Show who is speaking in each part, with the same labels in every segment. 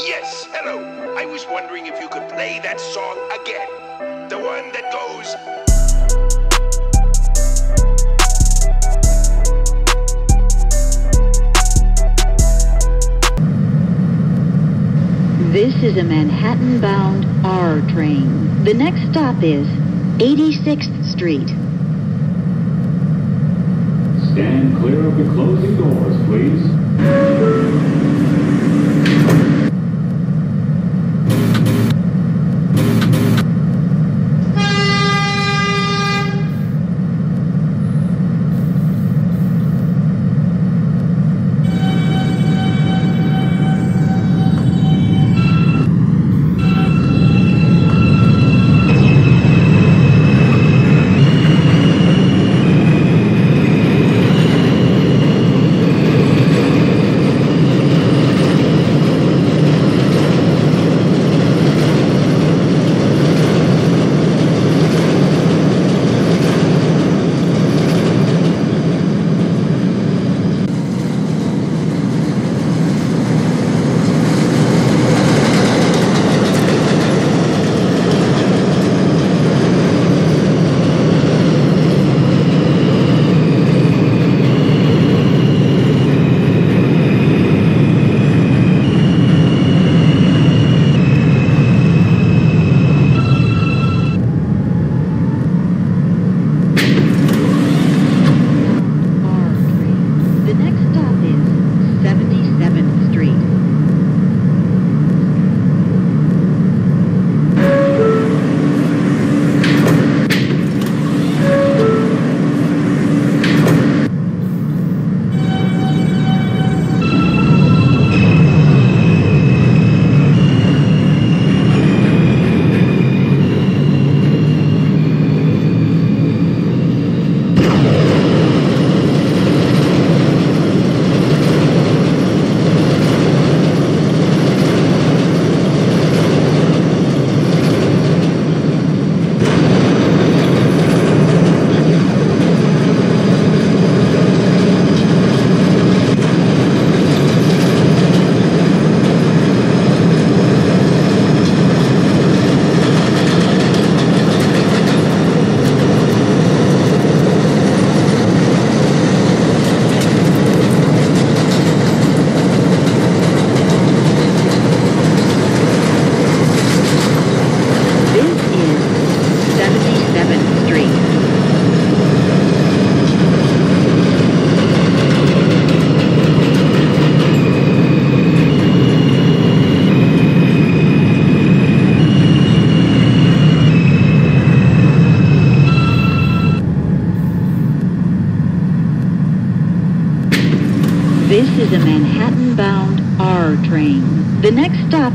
Speaker 1: Yes, hello. I was wondering if you could play that song again. The one that goes.
Speaker 2: This is a Manhattan-bound R train. The next stop is 86th Street.
Speaker 3: Stand clear of the closing doors, please.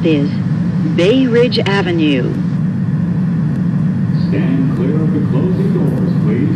Speaker 2: Is Bay Ridge Avenue.
Speaker 3: Stand clear of the closing doors, please.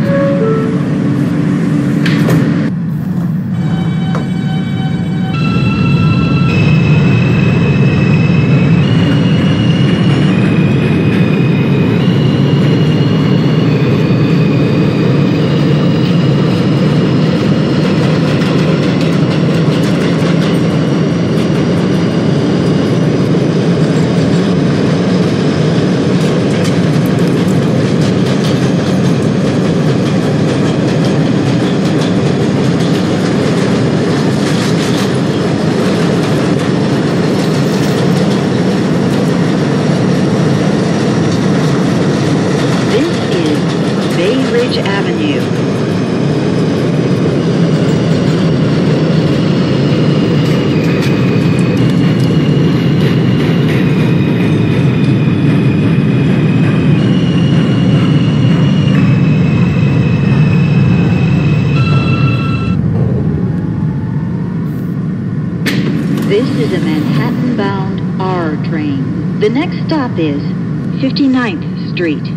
Speaker 2: This is Bay Ridge Avenue. This is a Manhattan-bound R train. The next stop is 59th Street.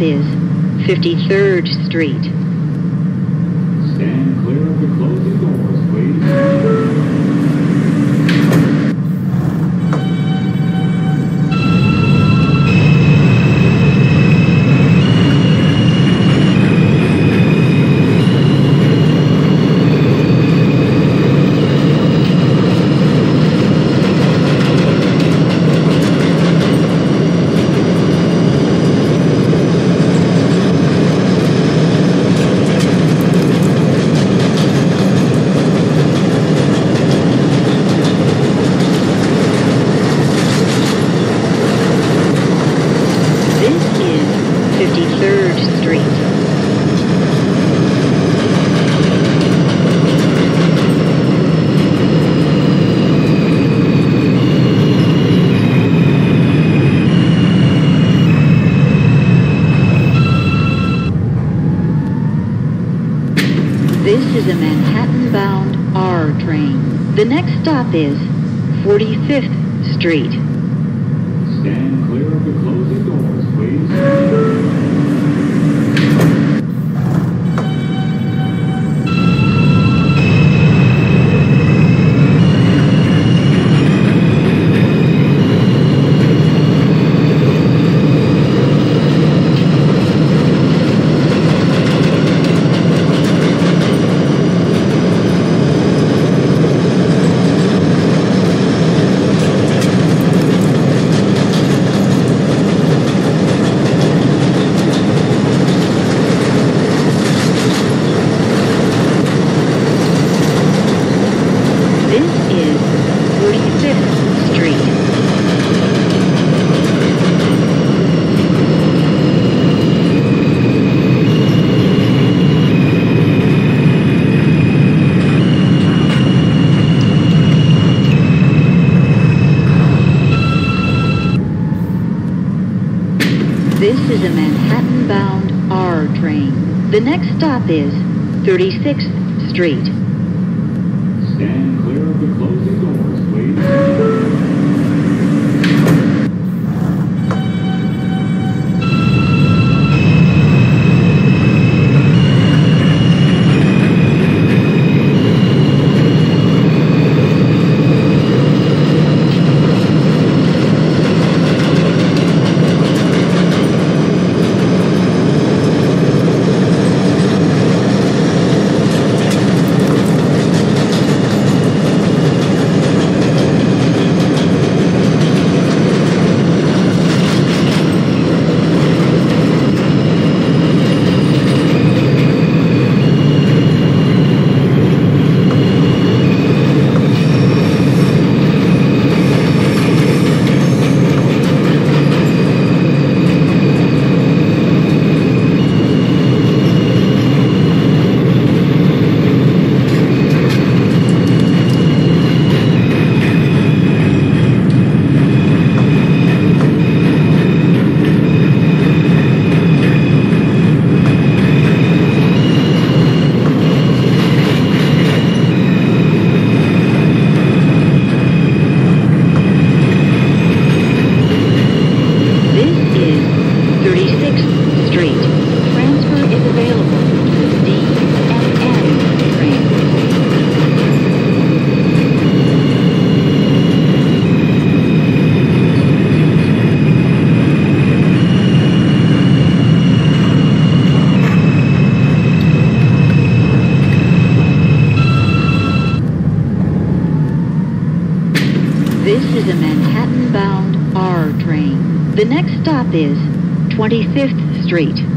Speaker 2: Is 53rd Street. stop is 45th Street. 36th Street. street.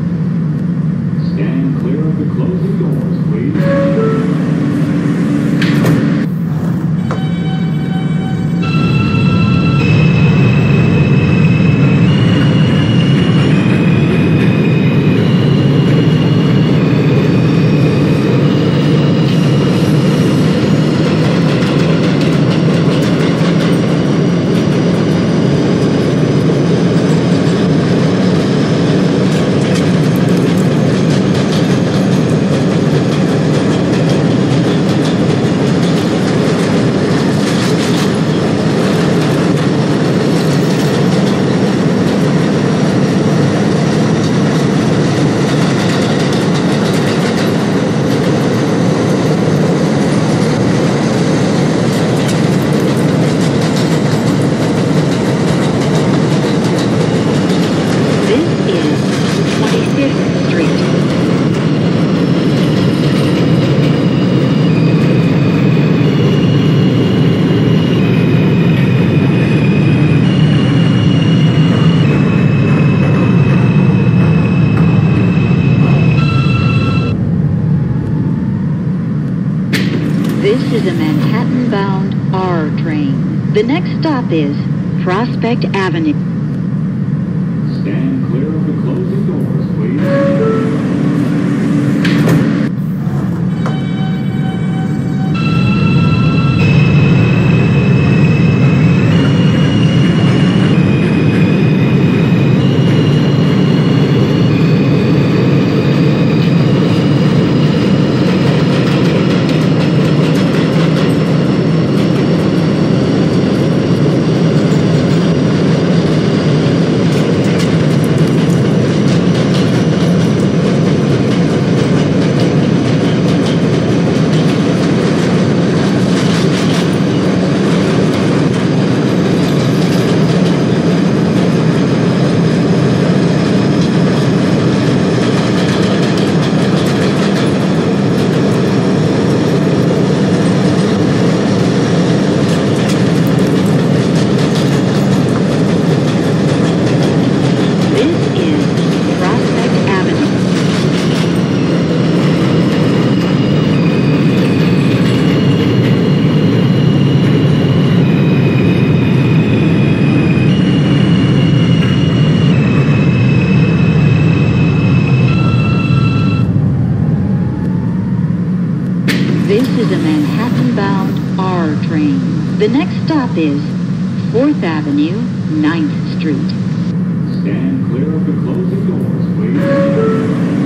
Speaker 2: is Prospect Avenue. stop is 4th Avenue, 9th Street.
Speaker 3: Stand clear of the closing doors, please.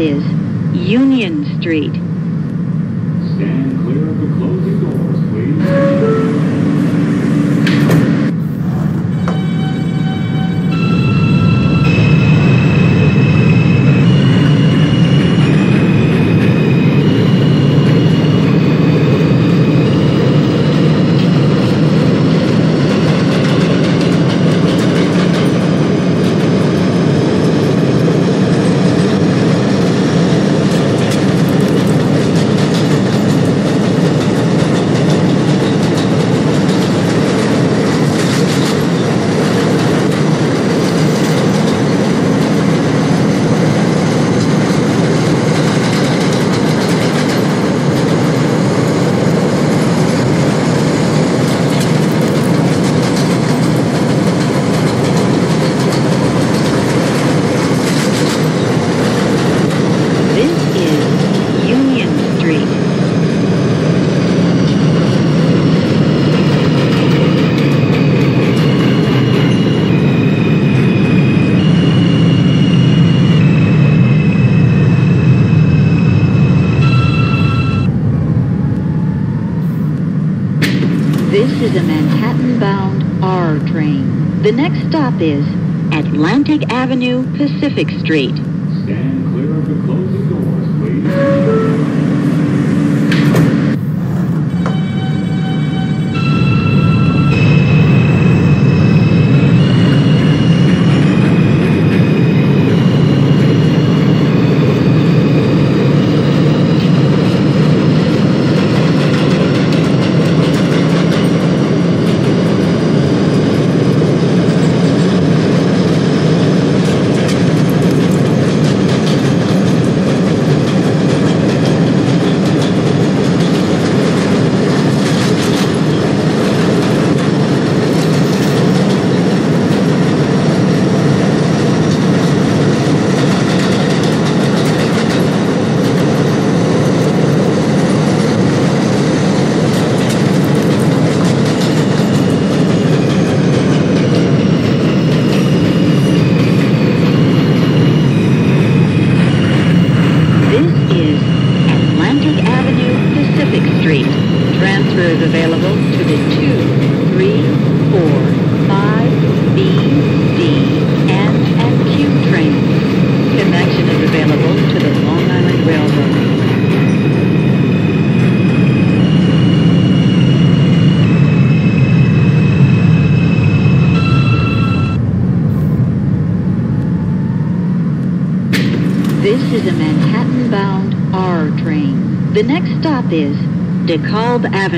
Speaker 2: is Union Street. Atlantic Avenue, Pacific Street.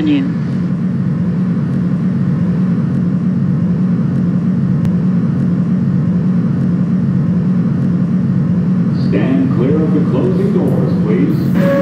Speaker 4: Avenue.
Speaker 2: Stand clear of the closing doors, please.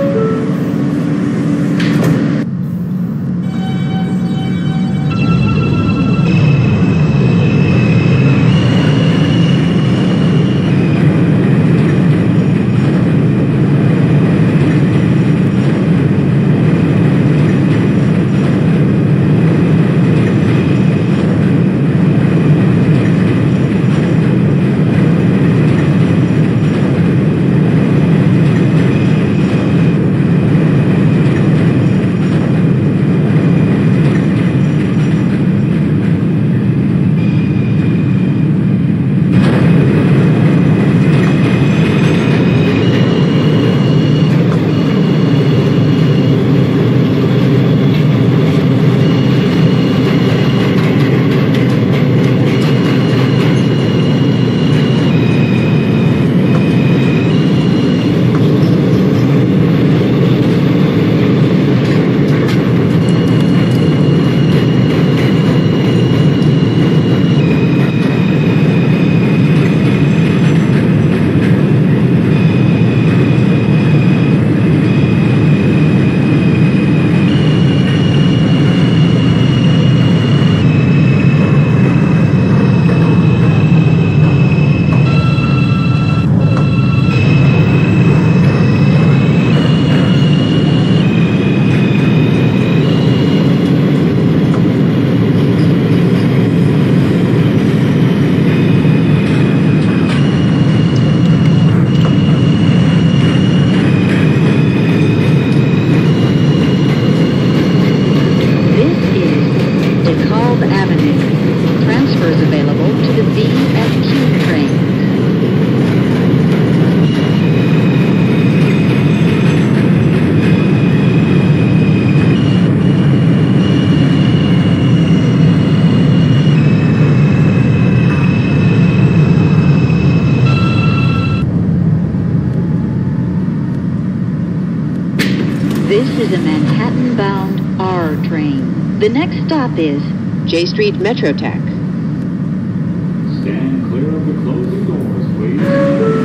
Speaker 4: This is a Manhattan-bound R train. The next stop is
Speaker 3: Jay Street Metrotech.
Speaker 2: Stand clear of the closing doors, please.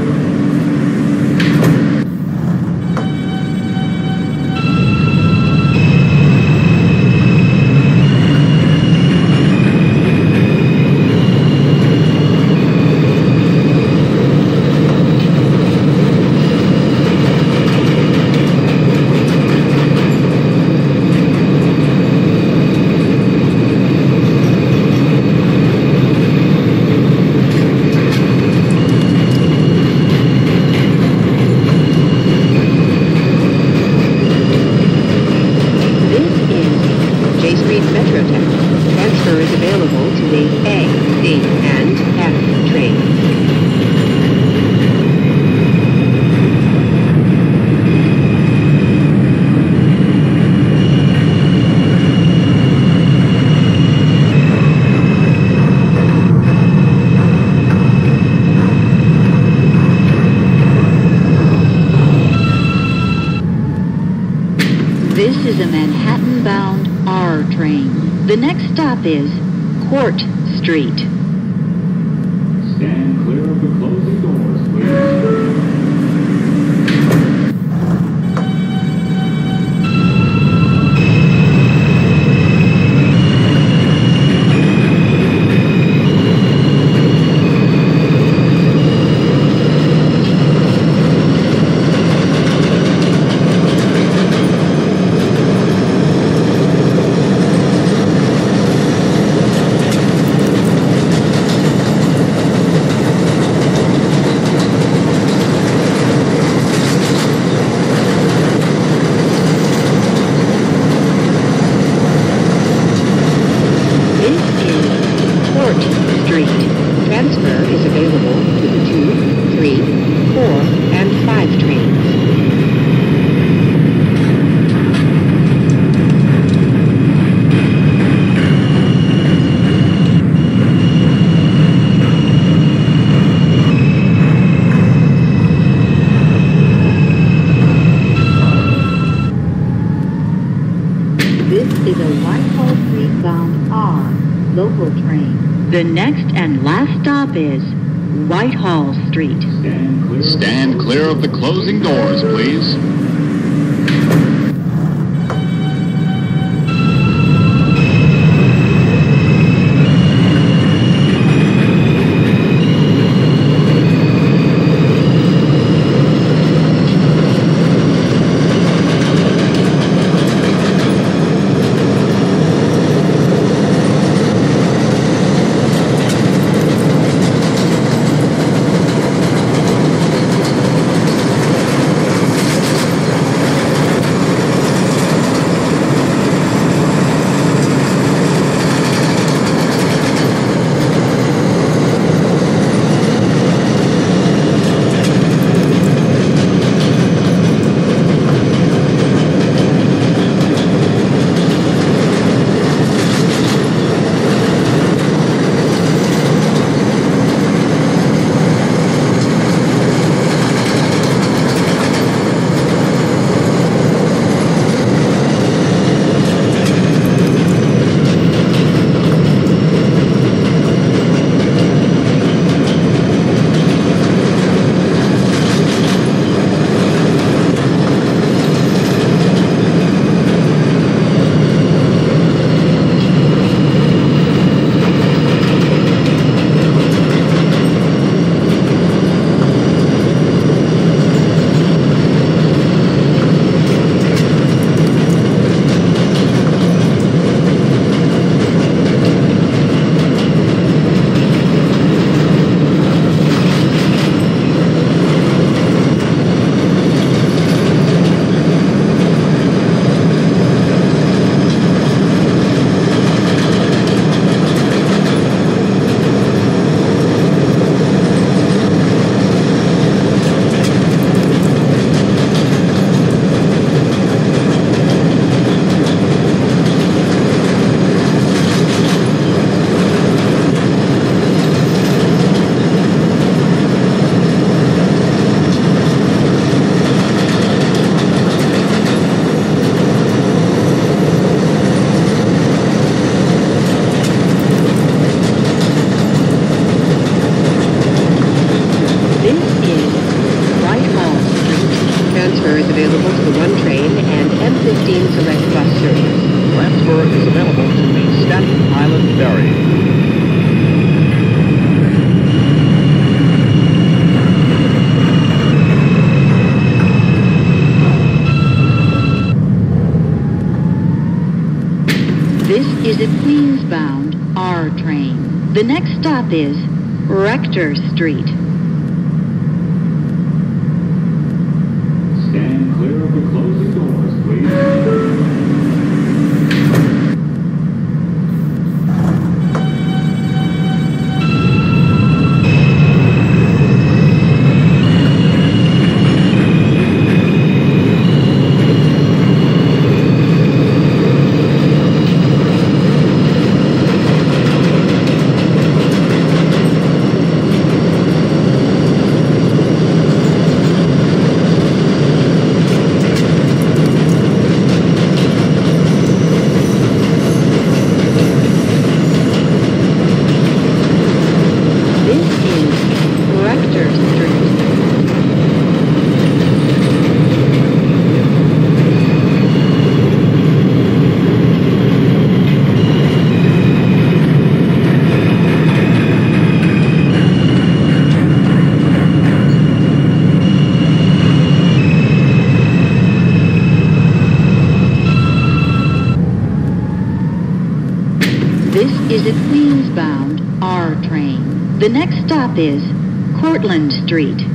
Speaker 3: Street. The
Speaker 4: next
Speaker 2: and last stop is Whitehall Street.
Speaker 3: Stand clear.
Speaker 5: Of the closing doors, please.
Speaker 2: Is Rector Street.
Speaker 3: Stand clear of the closing doors, please.
Speaker 2: This is Rector Street. This is a Queens-bound R train. The next stop is Cortlandt Street.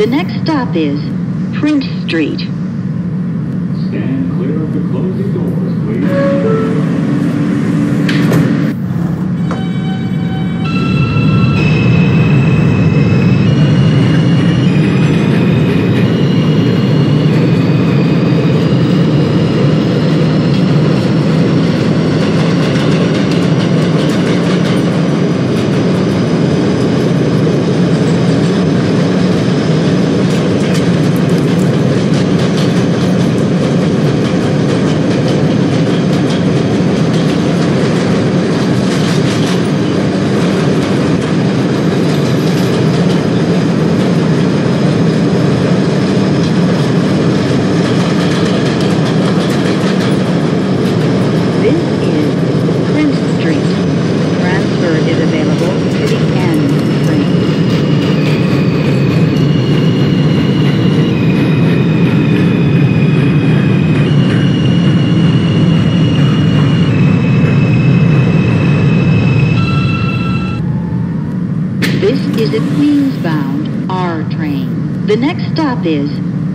Speaker 3: The next stop is Prince Street.
Speaker 2: Stand clear of the closing doors, please.
Speaker 3: is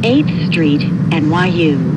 Speaker 3: 8th Street, NYU.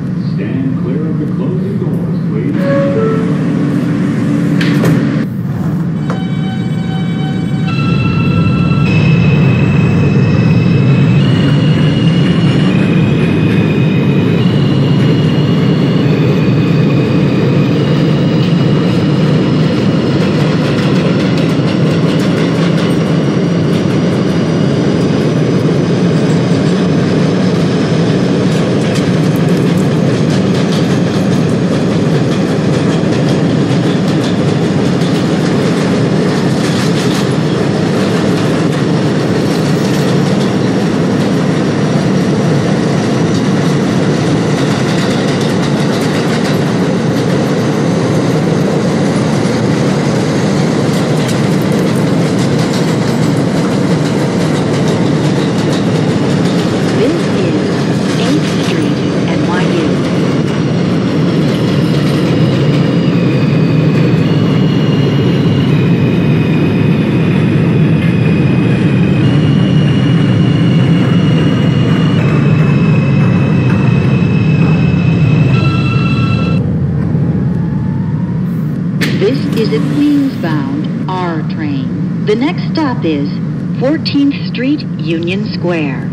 Speaker 2: stop is 14th Street, Union Square.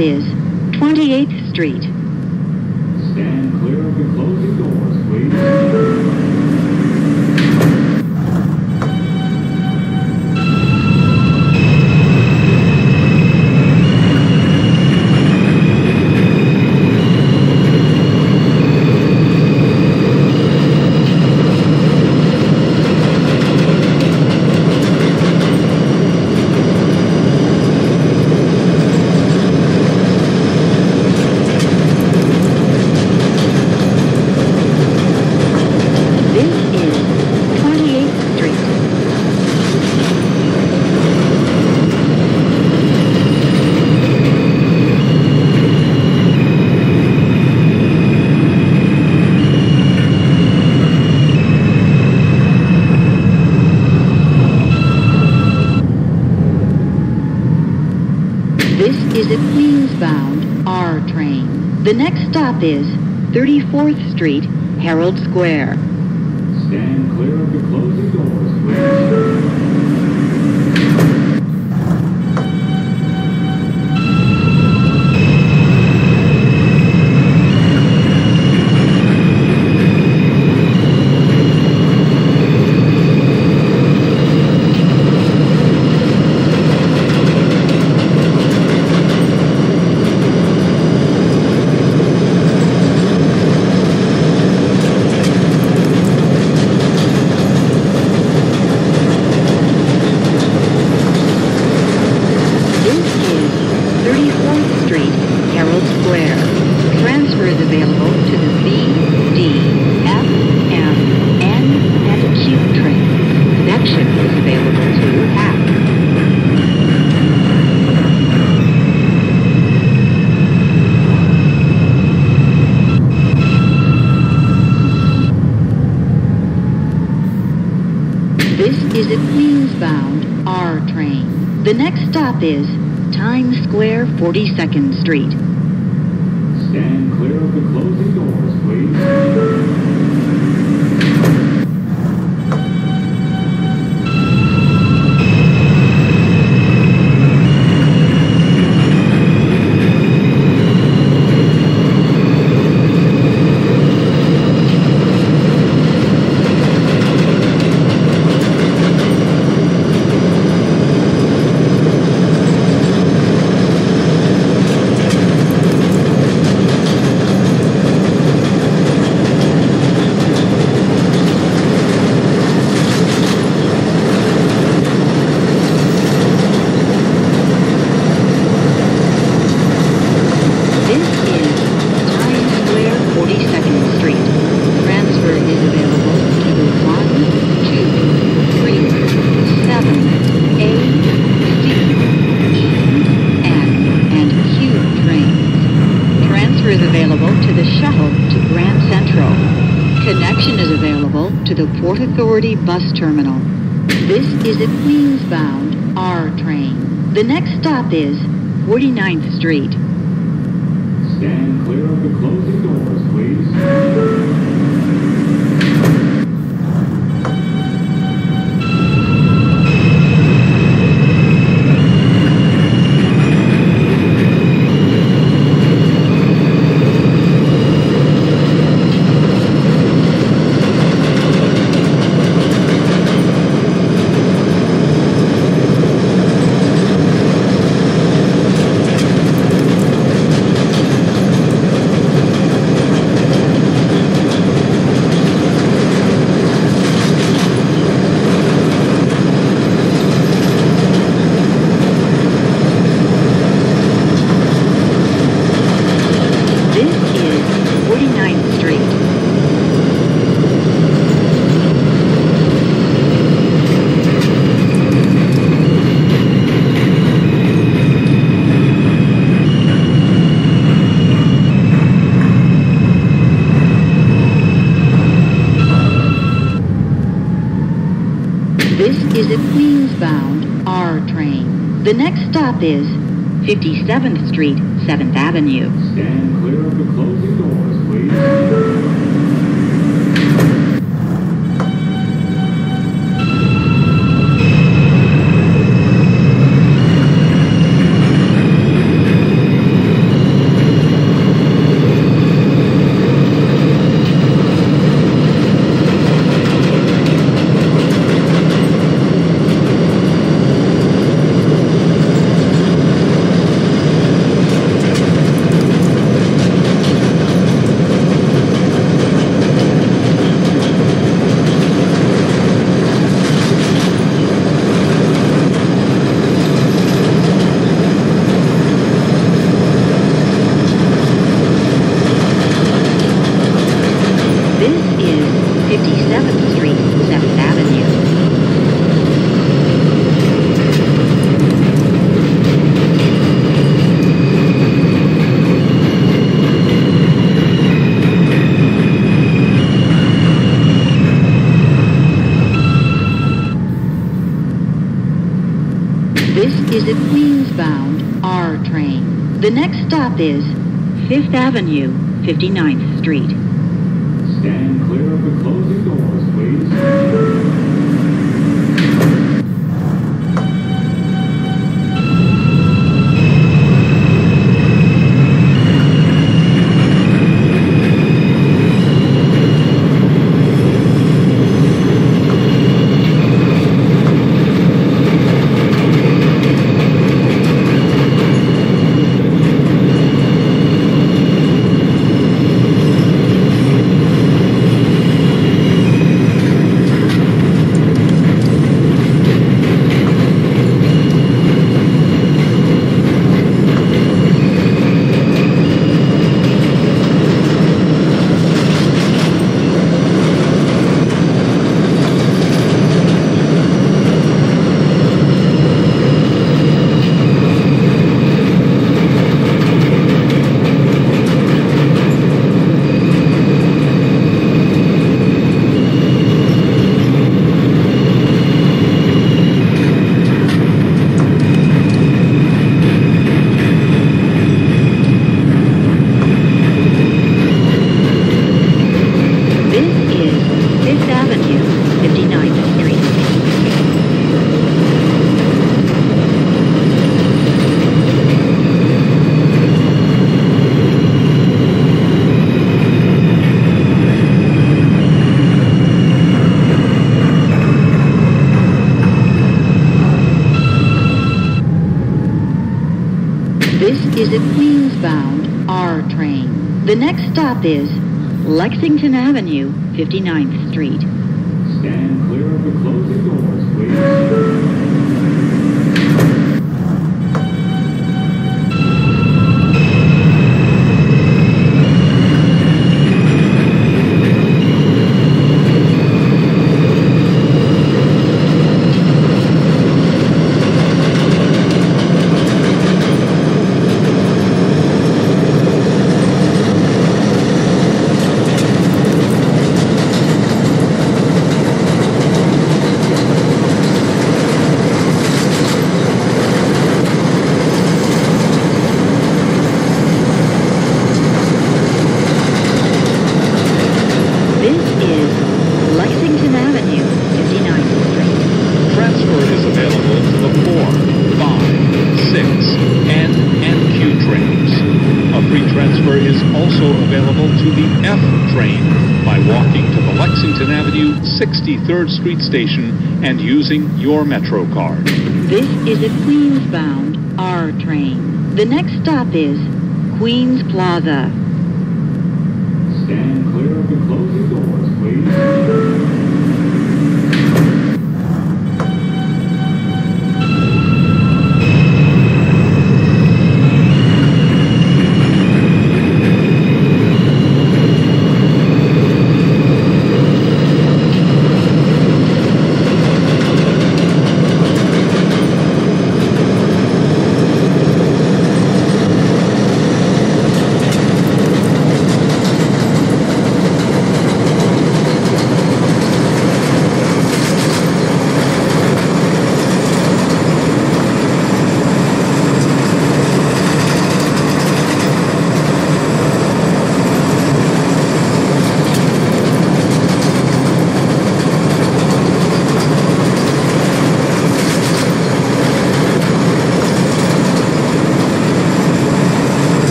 Speaker 2: is. Herald? 42nd Street. Terminal. This is a Queens-bound R train. The next stop is 49th Street.
Speaker 3: Stand clear of the closing doors, please.
Speaker 2: This is 49th Street. This is a Queens-bound R train. The next stop is 57th Street, 7th Avenue.
Speaker 3: Stand clear of the closing doors, please.
Speaker 2: This is 57th Street, 7th Avenue. This is a Queens-bound R train. The next stop is 5th Avenue, 59th Street.
Speaker 3: Stand clear of the closing doors, please.
Speaker 2: This is 5th Avenue, 59th Street. This is a Queens-bound R train. The next stop is Lexington Avenue, 59th Street. Street
Speaker 5: station and using your Metro card.
Speaker 2: This is a Queens-bound R train. The next stop is Queens Plaza.
Speaker 3: Stand clear of the closing doors, please.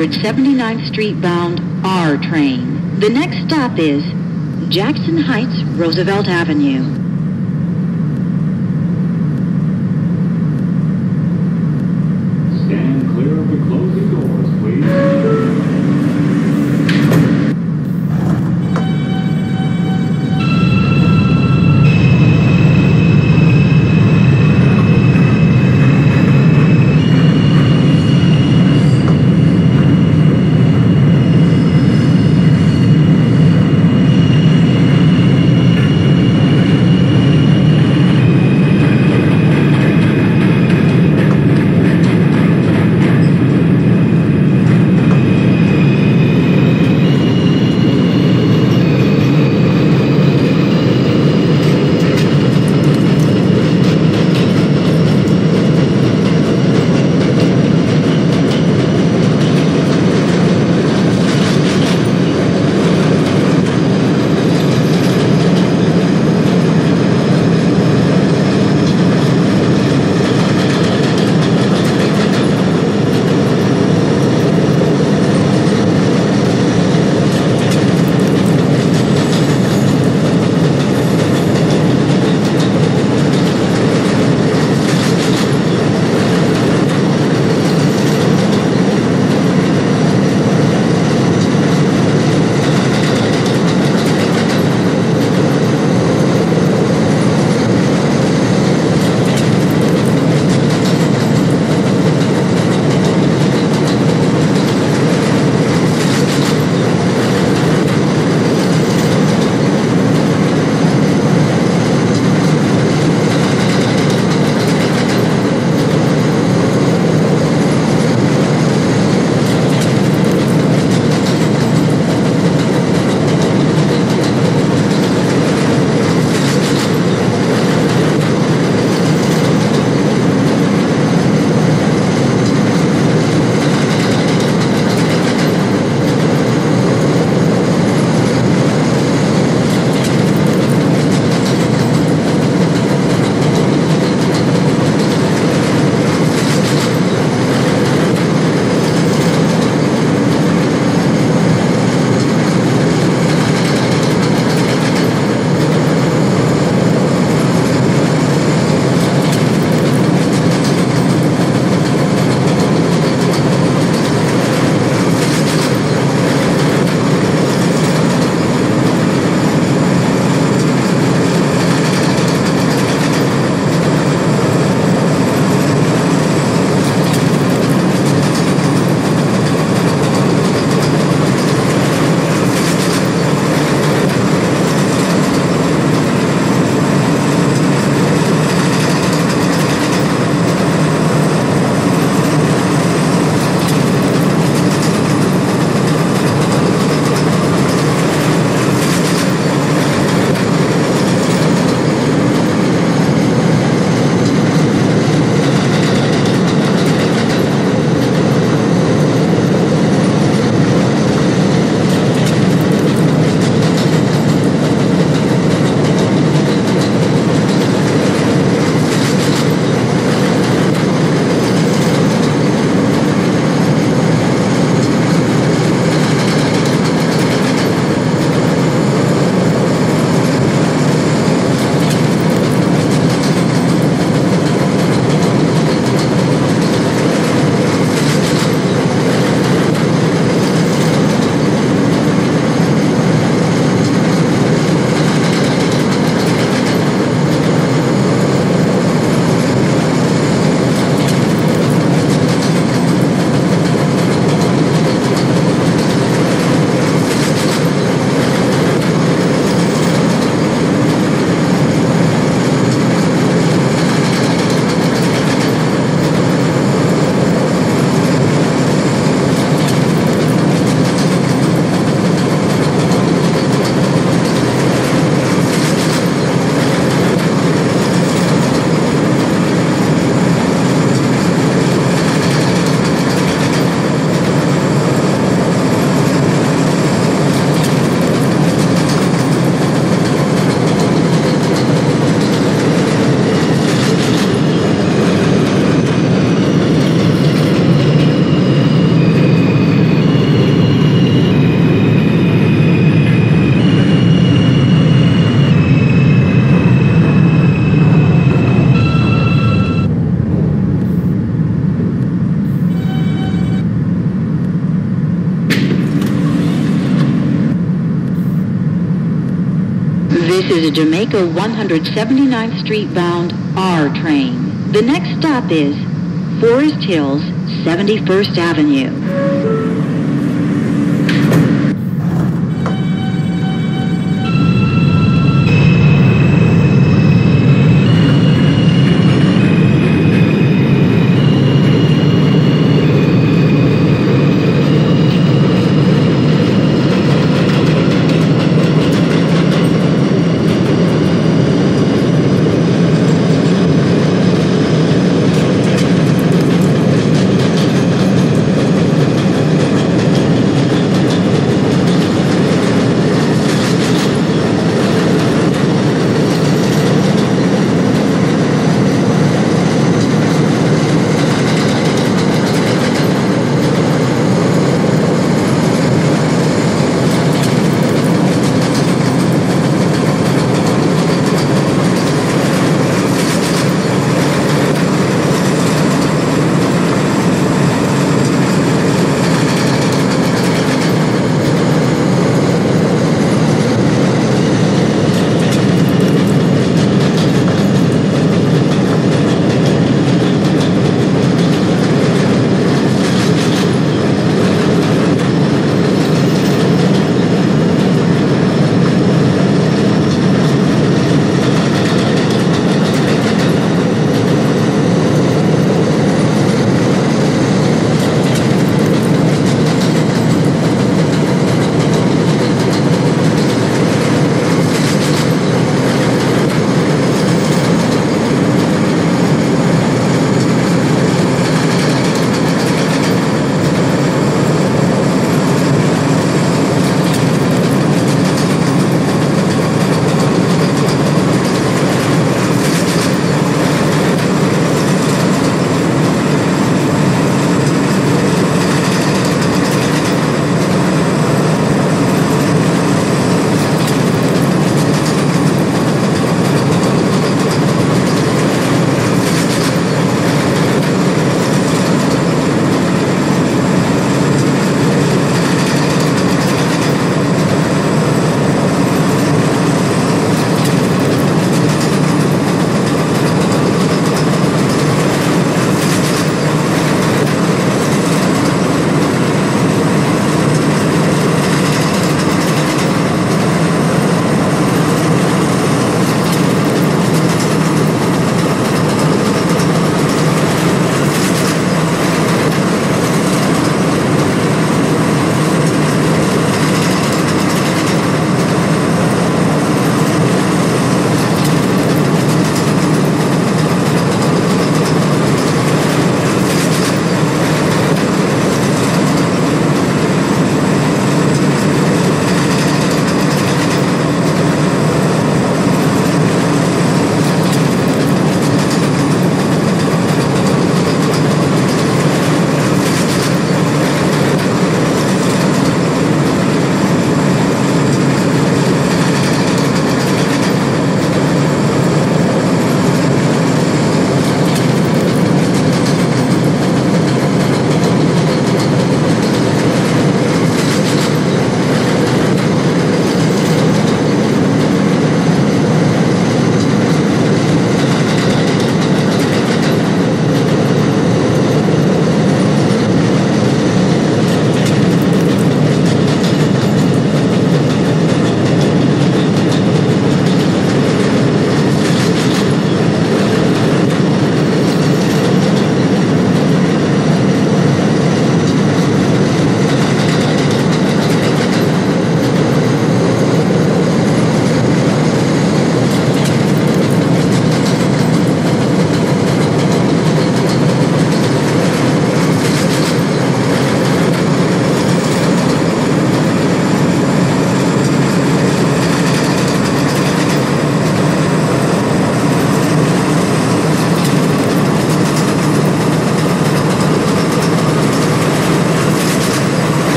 Speaker 2: 179th Street bound R train. The next stop is Jackson Heights, Roosevelt Avenue. A Jamaica 179th Street bound R train. The next stop is Forest Hills 71st Avenue.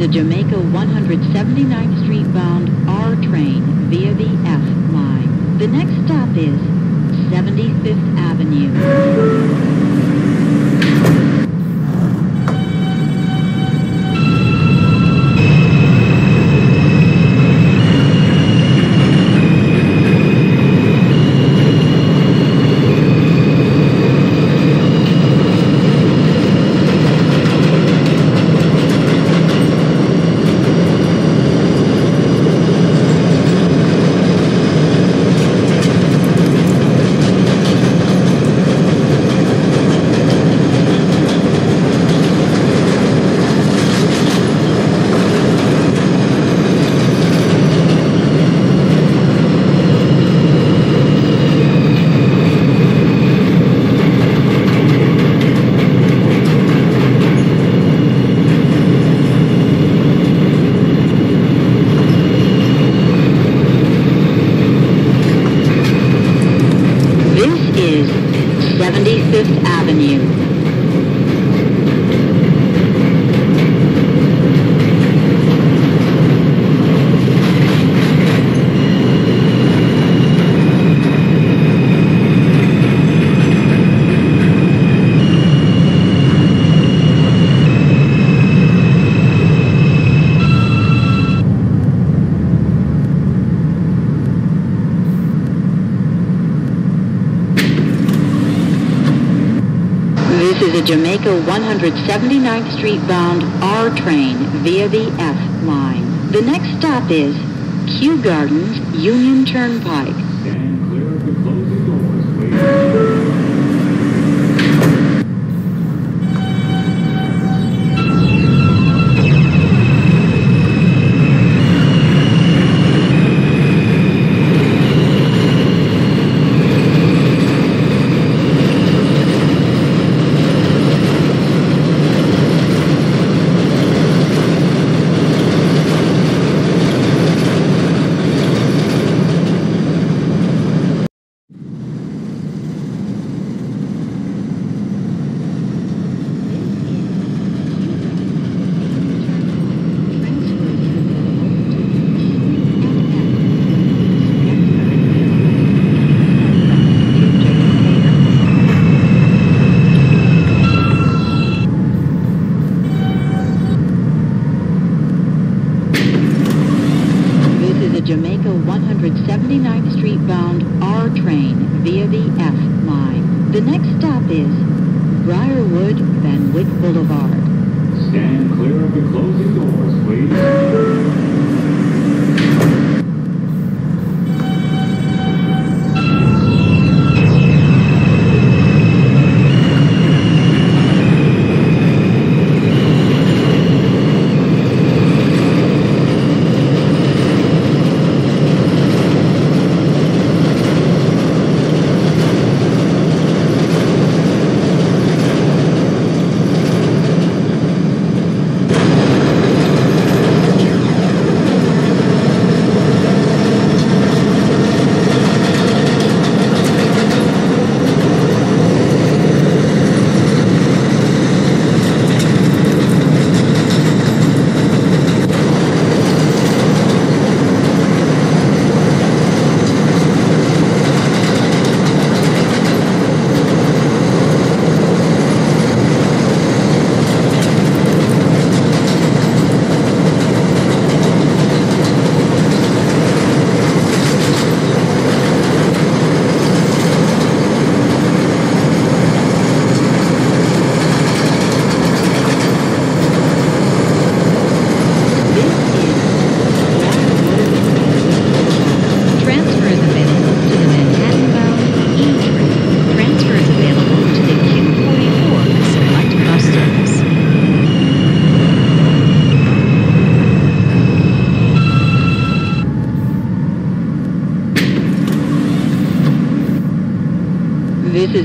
Speaker 2: the Jamaica 170. 179th Street bound R train via the F line. The next stop is Kew Gardens Union Turnpike.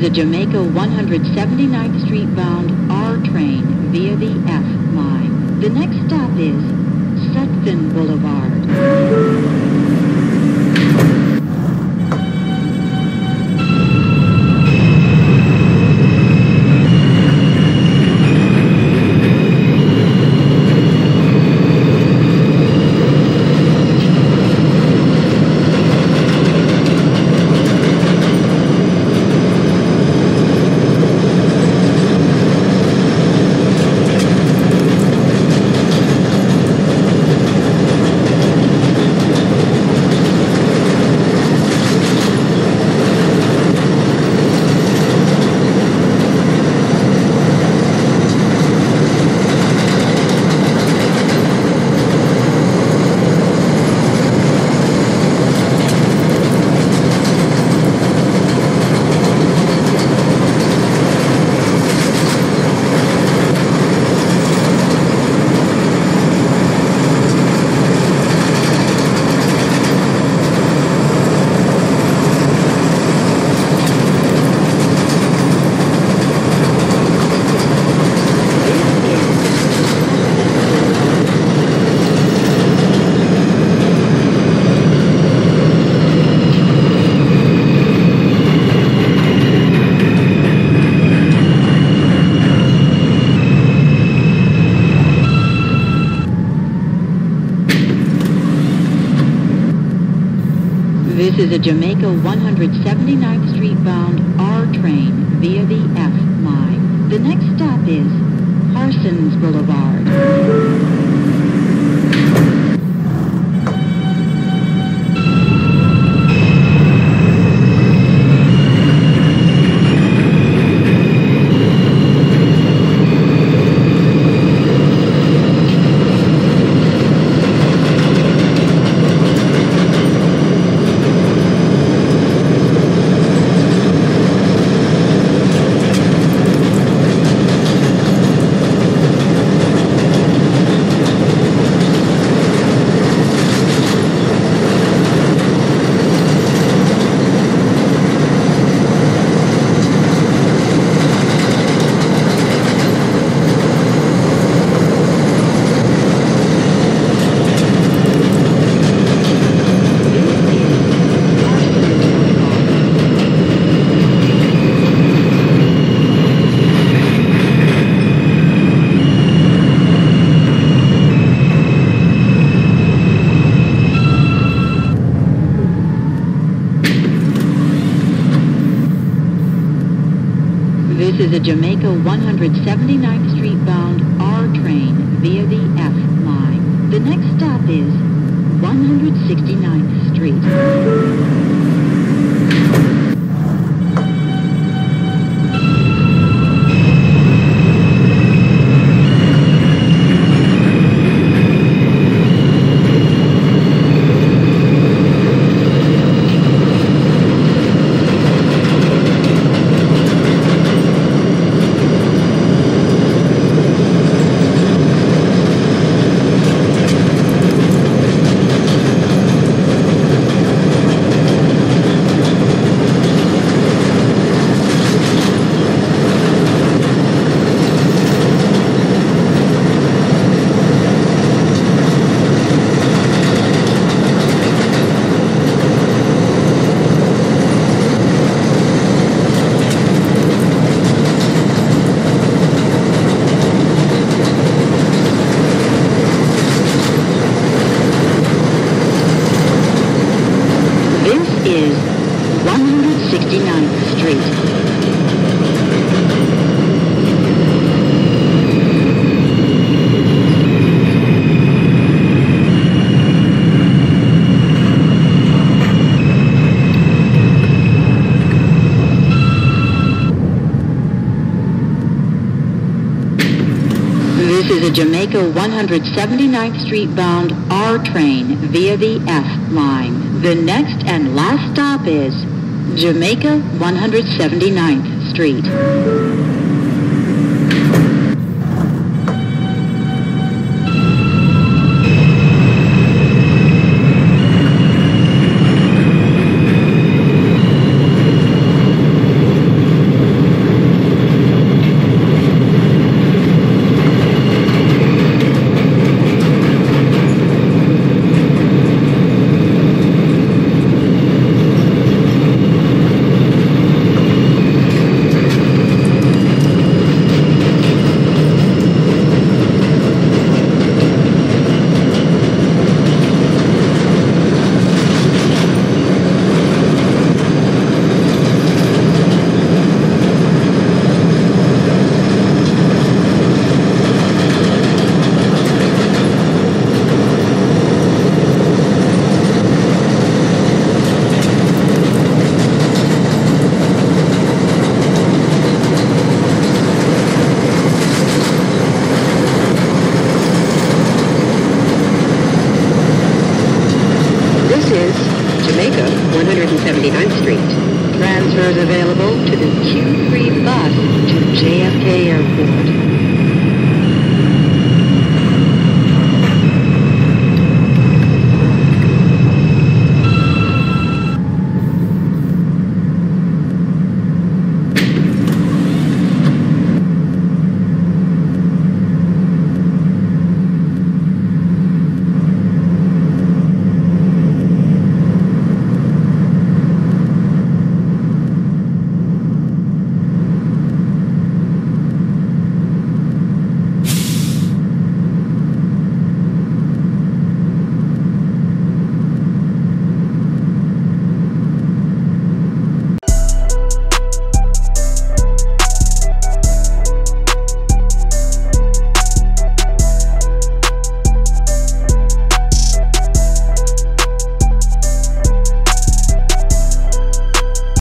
Speaker 3: the Jamaica 179th Street
Speaker 2: bus. Is a Jamaica 179 Jamaica 170 179th Street bound R train via the F line. The next and last stop is Jamaica 179th Street.